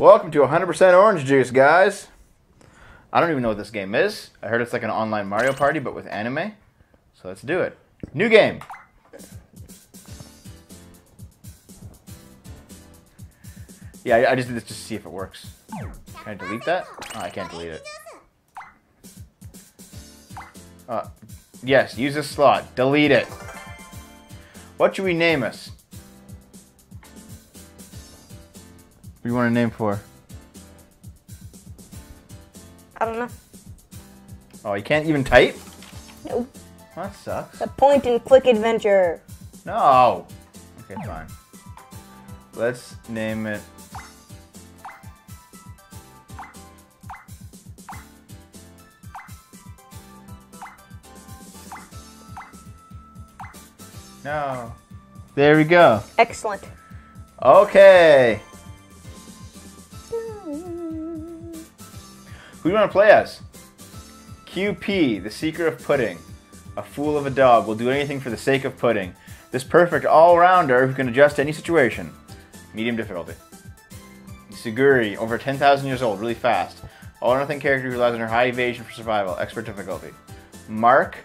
Welcome to 100% Orange Juice, guys. I don't even know what this game is. I heard it's like an online Mario Party, but with anime. So let's do it. New game. Yeah, I- just did this just to see if it works. Can I delete that? Oh, I can't delete it. Uh, yes, use this slot. Delete it. What should we name us? What do you want a name for? I don't know. Oh, you can't even type? Nope. That sucks. The point and click adventure. No. Okay, fine. Let's name it. No. There we go. Excellent. Okay. Who do you want to play as? QP, the seeker of pudding. A fool of a dog will do anything for the sake of pudding. This perfect all-rounder who can adjust to any situation. Medium difficulty. Suguri, over 10,000 years old, really fast. All or nothing character who relies on her high evasion for survival. Expert difficulty. Marc,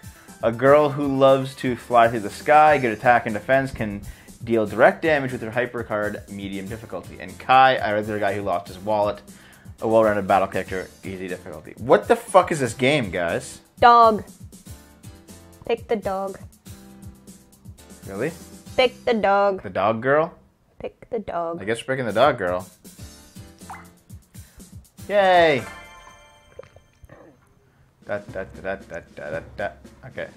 a girl who loves to fly through the sky, good attack and defense, can deal direct damage with her hyper card, medium difficulty. And Kai, a regular guy who lost his wallet, a well-rounded battle character, easy difficulty. What the fuck is this game, guys? Dog. Pick the dog. Really? Pick the dog. The dog girl? Pick the dog. I guess we're picking the dog girl. Yay! Da, da, da, da, da, da, da. Okay.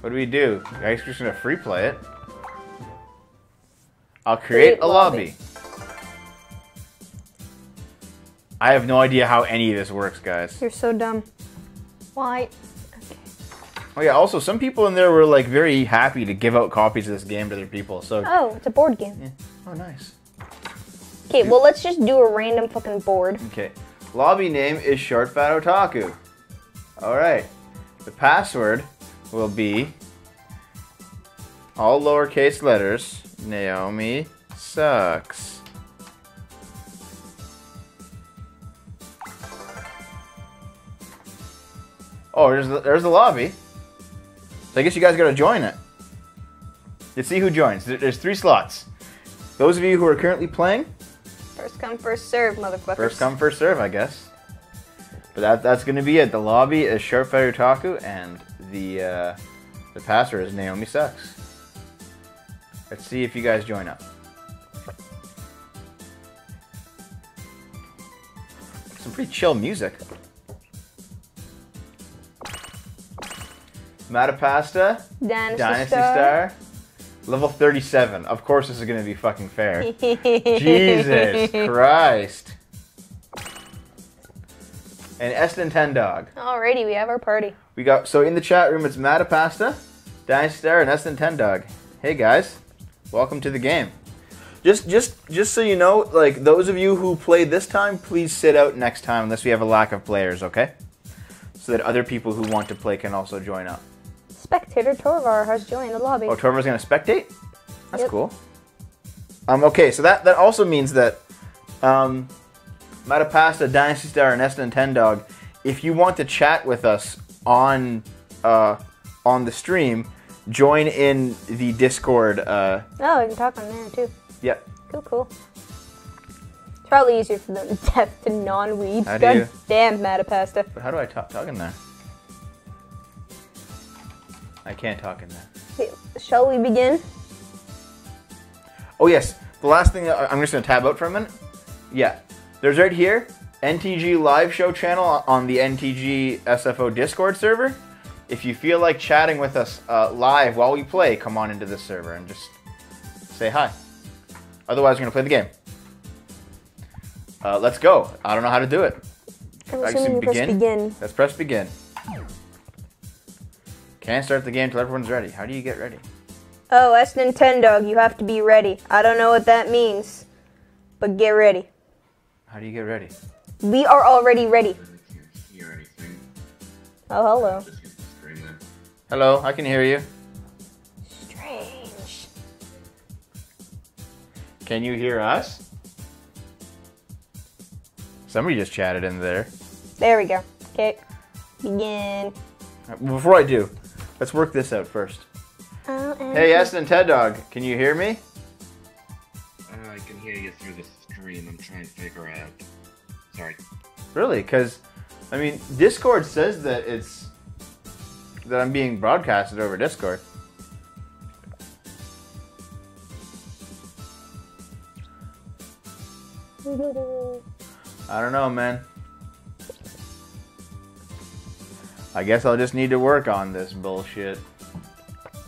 What do we do? I guess we're just gonna free play it. I'll create Create a lobby. lobby. I have no idea how any of this works, guys. You're so dumb. Why? Okay. Oh yeah, also some people in there were like very happy to give out copies of this game to their people. So Oh, it's a board game. Oh nice. Okay, well let's just do a random fucking board. Okay. Lobby name is Short Fat Otaku. Alright. The password will be all lowercase letters. Naomi sucks. Oh, there's the, there's the lobby. So I guess you guys gotta join it. Let's see who joins. There's three slots. Those of you who are currently playing, First come, first serve, motherfuckers. First come, first serve, I guess. But that, that's going to be it. The lobby is Short Fat Otaku, and the uh, the password is Naomi Sucks. Let's see if you guys join up. Some pretty chill music. Matapasta, Dynasty, Dynasty Star. Star, level 37. Of course, this is going to be fucking fair. Jesus Christ. And Eston Ten Dog. Alrighty, we have our party. We got so in the chat room it's Matapasta, Dynasty Star, and Eston Ten Dog. Hey guys, welcome to the game. Just just just so you know, like those of you who played this time, please sit out next time unless we have a lack of players, okay? So that other people who want to play can also join up. Spectator Torvar has joined the lobby. Oh, Torvar's gonna spectate? That's Yep. cool. Um, okay, so that, that also means that um, Matapasta, Dynasty Star, and Eston and Ten Dog, if you want to chat with us on uh, on the stream, join in the Discord. Uh, Oh, we can talk on there too. yep. Cool, cool. It's probably easier for them deaf to non-weebs. How do God you- damn, Matapasta. But how do I talk, talk in there? I can't talk in there. Okay, shall we begin? Oh yes, the last thing I- I'm just gonna tab out for a minute. Yeah, there's right here NTG live show channel on the NTG SFO Discord server. If you feel like chatting with us uh, live while we play, come on into this server and just say hi. Otherwise, we're gonna play the game. Uh, let's go. I don't know how to do it. I'm I guess assuming we you press begin? begin. Let's press begin. Can't start the game till everyone's ready. How do you get ready? Oh, S Nintendo, you have to be ready. I don't know what that means, but get ready. How do you get ready? We are already ready. Can't hear anything. Oh, hello. Just get the string then. Hello, I can hear you. Strange. Can you hear us? Somebody just chatted in there. There we go. Okay. Begin. Before I do, let's work this out first. Hey, Essen and Ted Dog, can you hear me? Uh, I can hear you through the stream. I'm trying to figure out. Sorry. Really? Because, I mean, Discord says that it's that I'm being broadcasted over Discord. I don't know, man. I guess I'll just need to work on this bullshit.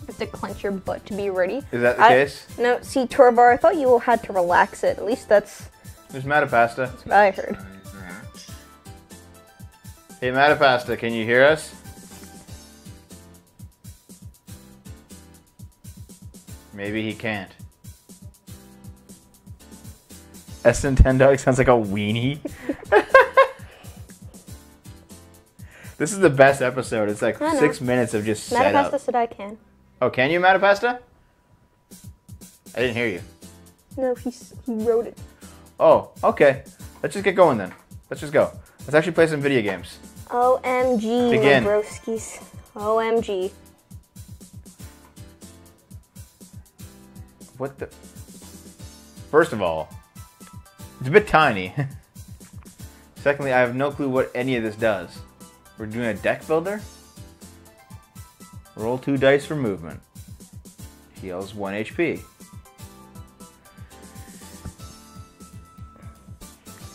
have to clench your butt to be ready. Is that the I- case? No, see, Torvar, I thought you had to relax it. At least that's There's Matapasta. what I heard. Hey, Matapasta, can you hear us? Maybe he can't. S Ten Dog sounds like a weenie. this is the best episode. It's like six minutes of just setup. Matapasta said I can. Oh, can you, Matapasta? I didn't hear you. No, he, he wrote it. Oh, okay. Let's just get going then. Let's just go. Let's actually play some video games. OMG, Begin. OMG. What the? First of all, it's a bit tiny. Secondly, I have no clue what any of this does. We're doing a deck builder? Roll two dice for movement. Heals one HP.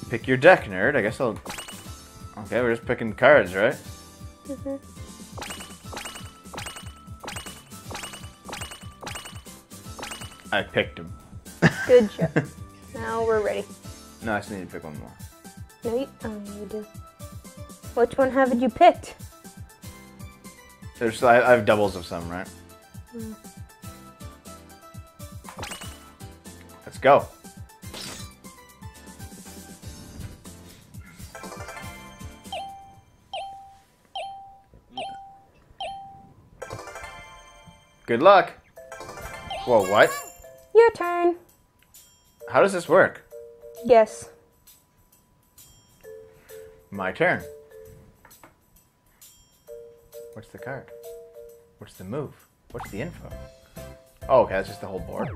Pick your deck, nerd. I guess I'll. Okay, we're just picking cards, right? Mhm. I picked him. Good job. now we're ready. No, I still need to pick one more. No, you, oh, you do. Which one haven't you picked? There's, I, I have doubles of some, right? Let's go. Good luck. Whoa, what? Your turn. How does this work? Yes. My turn. What's the card? What's the move? What's the info? Oh, okay, that's just the whole board.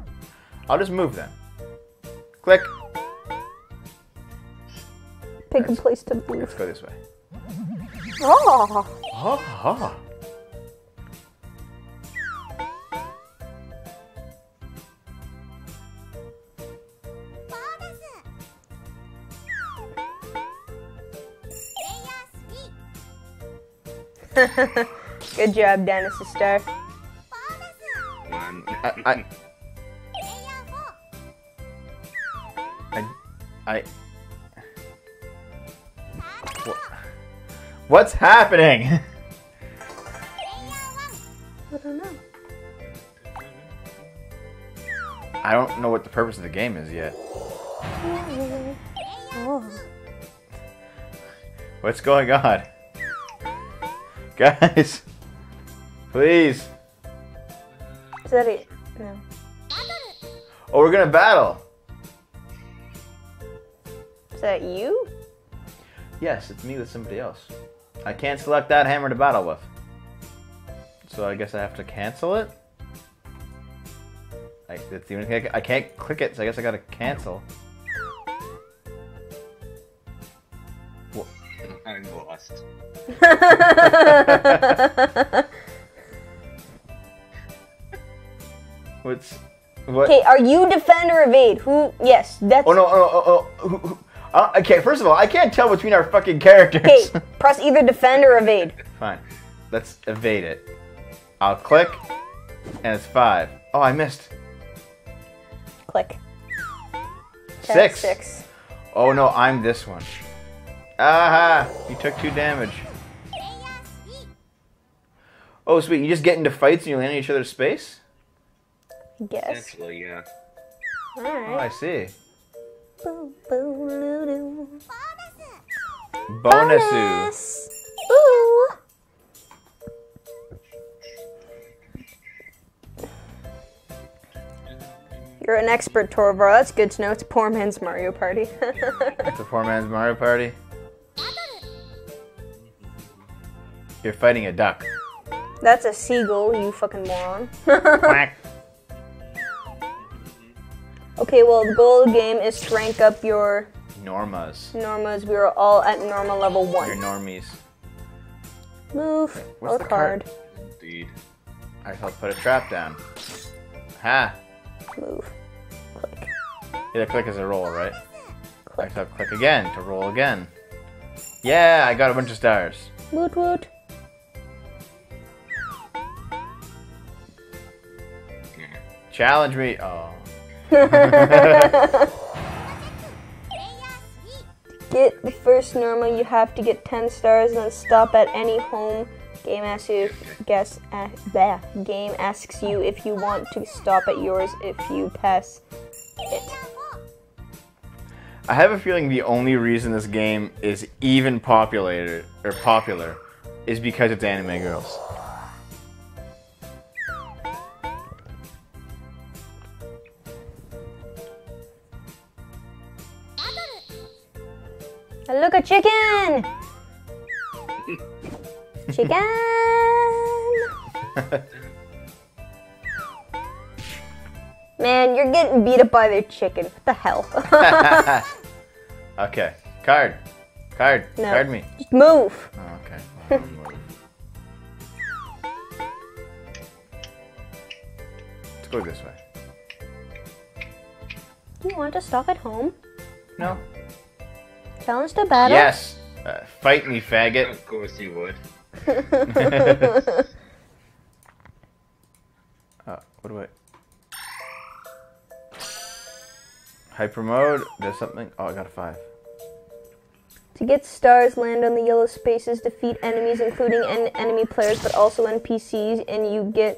I'll just move then. Click. Pick a place to move. Let's go this way. Oh, Oh, good job, Dynasty Star. I, I, I, I. Wha- What's happening? I don't know. I don't know what the purpose of the game is yet. Oh. What's going on? Guys, please. Is that it? No. Oh, we're gonna battle. Is that you? Yes, it's me with somebody else. I can't select that hammer to battle with. So I guess I have to cancel it? I, that's the only thing I, ca- I can't click it, so I guess I gotta cancel. I'm lost. What's what? Okay, are you defend or evade? Who? Yes, that's. Oh no! Oh, oh, oh, uh, okay, first of all, I can't tell between our fucking characters. Okay, press either defend or evade. Fine. Let's evade it. I'll click, and it's five. Oh, I missed. Click. Six. Six. Oh no, I'm this one. Aha! You took two damage. Oh, sweet. You just get into fights and you land in each other's space? Guess. Essentially, yeah. Oh, I see. Boom, boom, doo, doo. Bonusu. Bonus. Ooh. You're an expert, Torvar. That's good to know. It's a poor man's Mario Party. It's a poor man's Mario Party. You're fighting a duck. That's a seagull, you fucking moron. Quack. okay, well, the goal of the game is to rank up your Normas. normas. We are all at Norma level one. Your 1. normies. Move. what's or the card? Indeed. Alright, I'll put a trap down. Ha! Move. Click. Yeah, click is a roll, right? Click. I click again to roll again. Yeah, I got a bunch of stars. Woot woot. Challenge me. Oh. Get the first Norma, you have to get 10 stars and then stop at any home. Game asks you if, guess, uh, bleh. game asks you if you want to stop at yours if you pass it. I have a feeling the only reason this game is even popular or popular is because it's anime girls. Look a chicken! chicken! Man, you're getting beat up by the chicken. What the hell? okay. Card. Card. No. Card me. Just move. Oh, okay. Well, move. Let's go this way. Do you want to stop at home? No. Challenge to battle? Yes. Uh, fight me, faggot. Of course you would. Uh, what do I? Hyper mode. There's something. Oh, I got a five. To get stars, land on the yellow spaces, defeat enemies, including en- enemy players, but also NPCs, and you get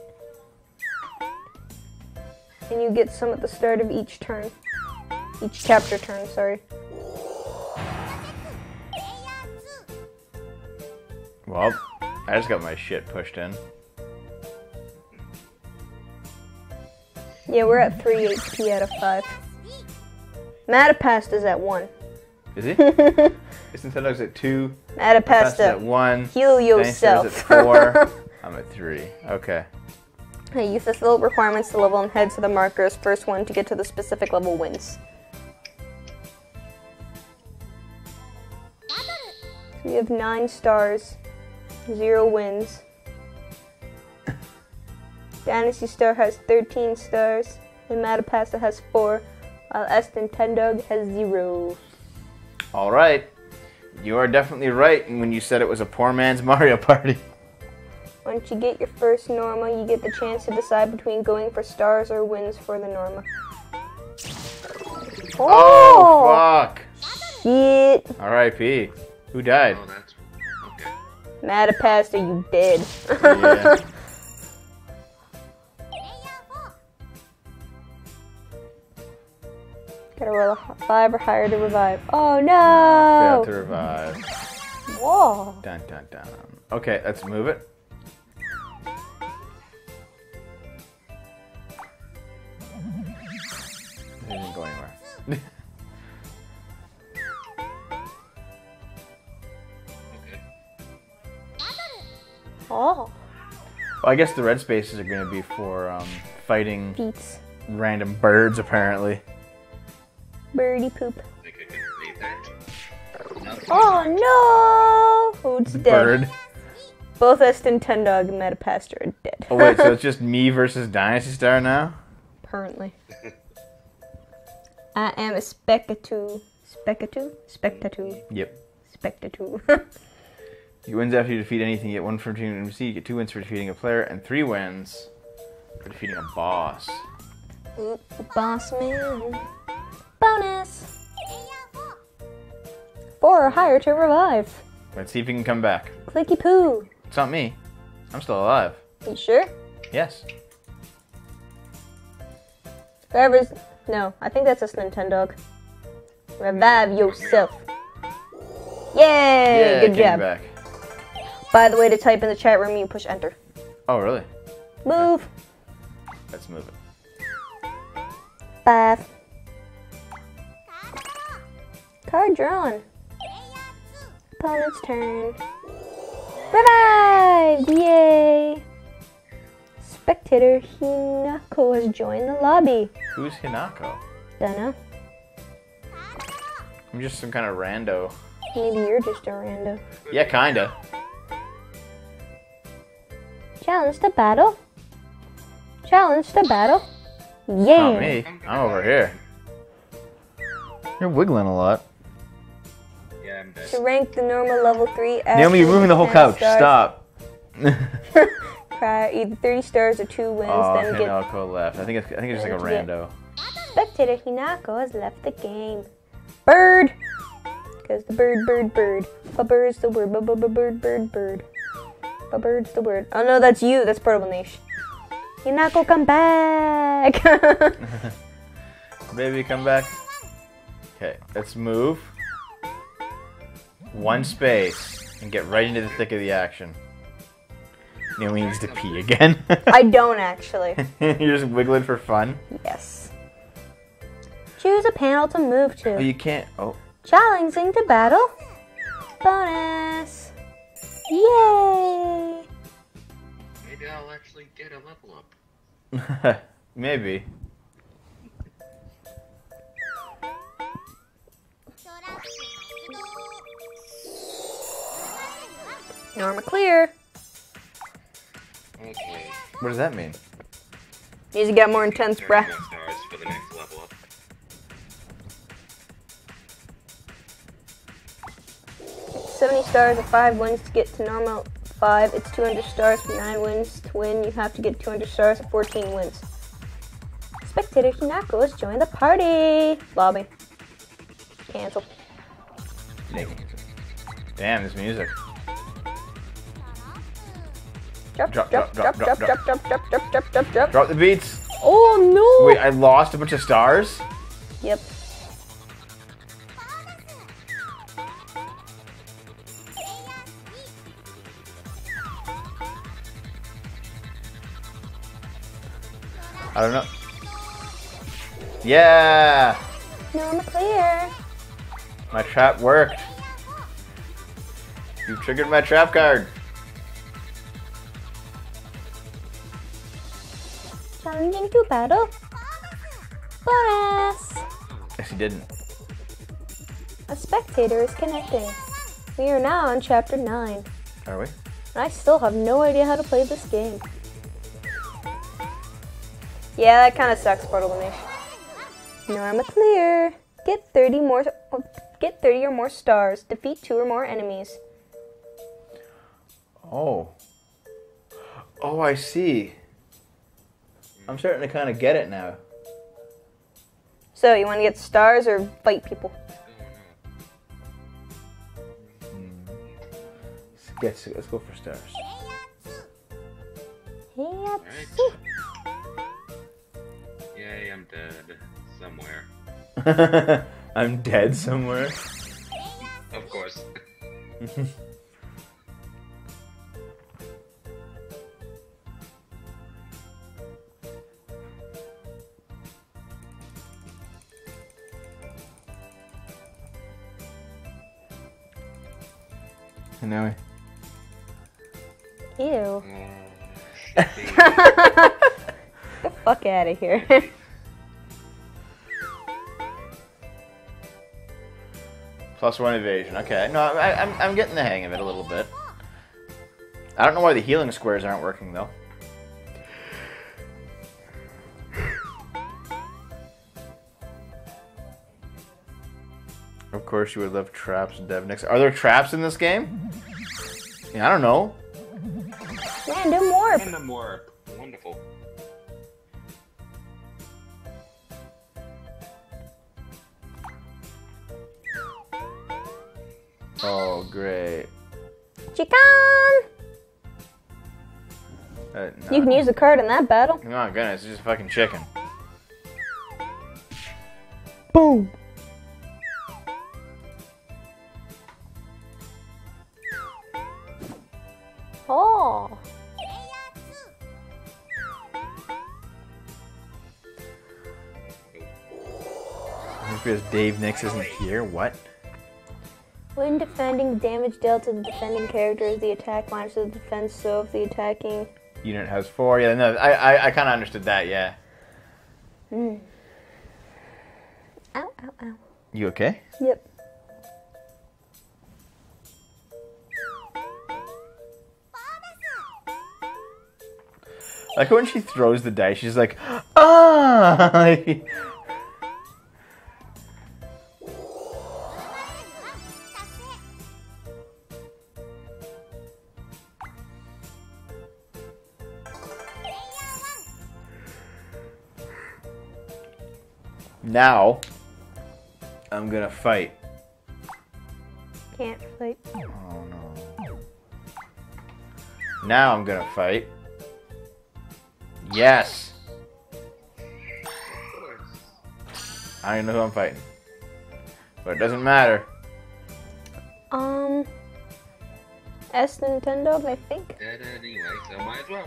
and you get some at the start of each turn, each chapter turn. Sorry. Well, I just got my shit pushed in. Yeah, we're at three HP out of five. Matapasta is at one. Is he? Is Nintendo's at two? Fast at one. heal Gangster's yourself. at four. I'm at three. Okay. Hey, you fulfill requirements to level and head to the markers. First one to get to the specific level wins. We have nine stars, zero wins. Dynasty Star has 13 stars, and Matapasta has four, while Eston Tendog has zero. All right. You are definitely right when you said it was a poor man's Mario Party. Once you get your first Norma, you get the chance to decide between going for stars or wins for the Norma. Oh, oh, fuck. Shit! R.I.P. Who died? Oh, That's okay. Matapasta, you dead. Yeah. Gotta roll a five or higher to revive. Oh Failed no! to revive. Whoa! Dun dun dun. Okay, let's move it. It didn't go anywhere. Oh! Well, I guess the red spaces are going to be for um, fighting Beats. random birds, apparently. Birdie poop. Think I can save that? No. Oh no! Who's dead? Bird. Both Eston Tendog and Matapasta are dead. Oh wait, so it's just me versus Dynasty Star now? Apparently. I am a Spectatu. Spectatu? Spectatu. Yep. Spectatu. You wins after you defeat anything. You get one for defeating an NPC. You get two wins for defeating a player, and three wins for defeating a boss. Boss man. Bonus! Four or higher to revive. Let's see if he can come back. Clicky poo. It's not me. I'm still alive. You sure? Yes. Whoever's. No, I think that's a Nintendo. Revive yourself. Yay! Yeah, Good came job. back. By the way, to type in the chat room, you push enter. Oh really? Move. Let's move it. bath. Card drawn. Opponent's turn. Revived! Yay! Spectator Hinako has joined the lobby. Who's Hinako? Dunno. I'm just some kind of rando. Maybe you're just a rando. Yeah, kinda. Challenge to battle. Challenge to battle. Not Yeah. me. I'm over here. You're wiggling a lot. Yeah, I'm dead. To rank the Norma level 3 Naomi, you're moving the whole couch. stars Stop. Prior, either 30 stars or 2 wins, oh, then get Hinako left. I think it's I think it's just like a rando. Spectator Hinako has left the game. Bird! Because the bird, bird, bird. A bird's the word. B- b- b- bird, bird, bird. A bird's the word. Oh no, that's you. That's Portable Niche. Hinako, come back! Baby, come back. Okay, let's move. One space and get right into the thick of the action. Naomi needs to pee again. I don't actually. You're just wiggling for fun. Yes. Choose a panel to move Oh, to. you can't. Oh, Challenging to battle. Bonus. Yay! Maybe I'll actually get a level up. maybe. Norma clear. Okay. What does that mean? Needs to get more intense, Turn 70 stars and 5 wins to get to Norma 5. It's 200 stars for 9 wins. To win, you have to get 200 stars and 14 wins. Spectator Hinako has joined the party! Lobby. Cancel. Damn, this music. Drop, drop, drop, drop, drop, drop, drop, drop, drop, drop, drop, drop, drop. Drop the beats. Oh no! Wait, I lost a bunch of stars? Don't know. Yeah! Norma clear. My trap worked. You triggered my trap card. Challenging to battle. Bonus. Yes, he didn't. A spectator is connecting. We are now on chapter 9. Are we? I still have no idea how to play this game. Yeah, that kind of sucks, Portable Nation. Norma clear. Get 30 more. Oh, get 30 or more stars. Defeat two or more enemies. Oh. Oh, I see. I'm starting to kind of get it now. So, you want to get stars or fight people? Hmm. Let's, let's go for stars. Yeah. Yay, I'm dead. Somewhere. I'm dead somewhere. Of course. I know. Ew. Oh, Get the fuck out of here. Plus one evasion. Okay. No, I, I'm, I'm getting the hang of it a little bit. I don't know why the healing squares aren't working though. Of course, you would love traps, Devnix. Are there traps in this game? Yeah, I don't know. Random warp. Random warp. Great. Chicken! Uh, You can use the card in that battle. Oh my goodness, it's just fucking chicken. Boom. Oh. Because Dave Nix isn't here. What? When defending, damage dealt to the defending character is the attack minus the defense. So if the attacking, Unit has four. Yeah, no, I I, I kind of understood that. Yeah. ow, ow, ow. You okay? Yep. Like when she throws the dice, she's like, ah. now, I'm gonna fight. Can't fight. Oh no. Now I'm gonna fight. Yes. I don't even know who I'm fighting. But it doesn't matter. Um, S Nintendo, I think. Dead anyway, so might as well.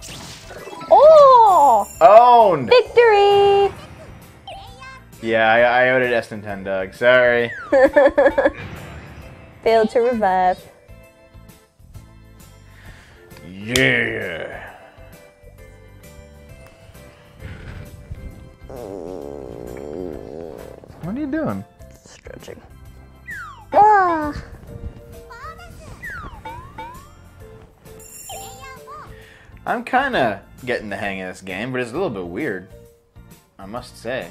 Oh, Owned! victory! Yeah, I, I owed it Eston 10 Doug. Sorry. Failed to revive. Yeah. What are you doing? Stretching. Ah. I'm kind of getting the hang of this game, but it's a little bit weird. I must say.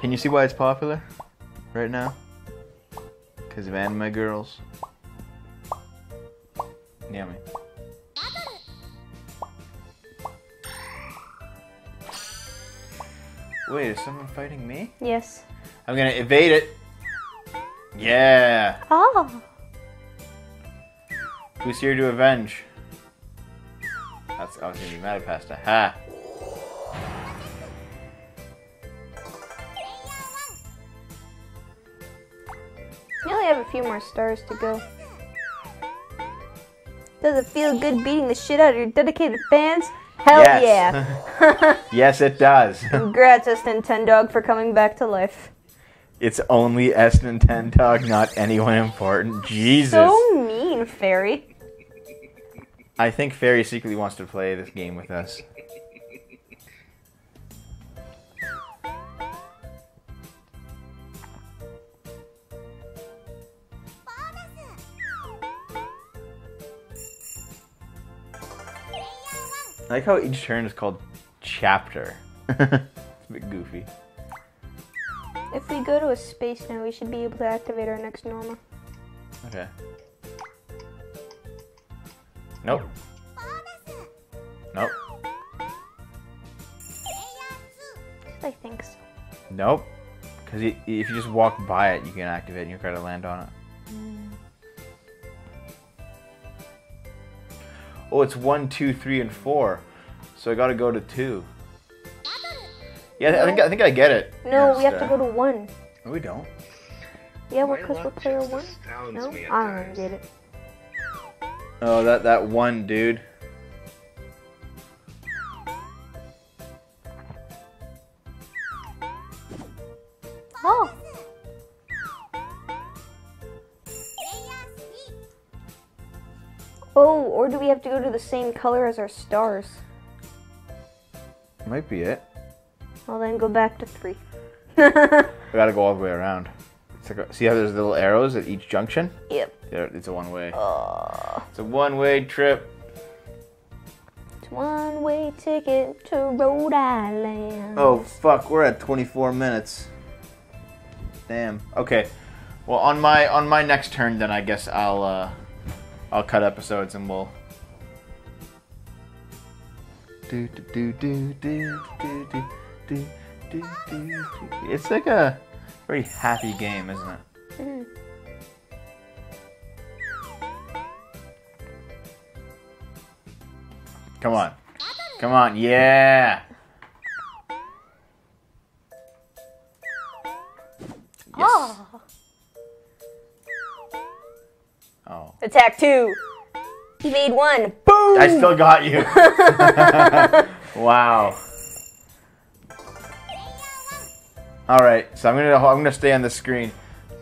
Can you see why it's popular right now? Because of anime girls. Yummy. Wait, is someone fighting me? Yes. I'm gonna evade it. Yeah. Oh. Who's here to avenge? That's I was gonna be mad at pasta. Ha! Have a few more stars to go. Does it feel good beating the shit out of your dedicated fans? Hell Yes. yeah! Yes, it does. Congrats, S Nintendo, Dog for coming back to life. it's only S Nintendo, Dog not anyone important. Jesus. So mean, Fairy. I think Fairy secretly wants to play this game with us. I like how each turn is called chapter. it's a bit goofy. If we go to a space now, we should be able to activate our next Norma. Okay. Nope. Nope. I think so. Nope. Because if you just walk by it, you can activate and you gotta land on it. Mm. Oh, it's one, two, three, and four. So I gotta go to two. Yeah, I think I think I get it. No, we have to go uh, to one. No, we don't. Yeah, My because we're luck player one. No, I don't get it. Oh, that that one dude. Oh, or do we have to go to the same color as our stars? Might be it. Well, then go back to three. We gotta go all the way around. It's like a, see how there's little arrows at each junction? Yep. Yeah, it's a one way. Uh, It's a one way trip. it's one way ticket to Rhode Island. Oh fuck, we're at 24 minutes. Damn. Okay. Well, on my on my next turn, then I guess I'll uh, I'll cut episodes and we'll. Do do do do do do do do do. It's like a very happy game, isn't it? Come on. Come on. Yeah. Yes. Oh. Oh. Attack two. Evade one. Boom! I still got you. wow. All right, so I'm gonna I'm gonna stay on the screen.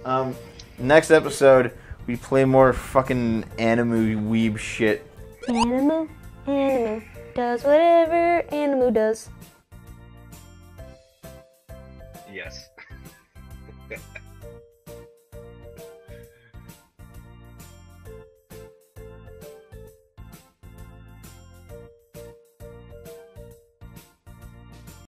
Um, next episode we play more fucking anime weeb shit. Anime, anime does whatever anime does. Yes.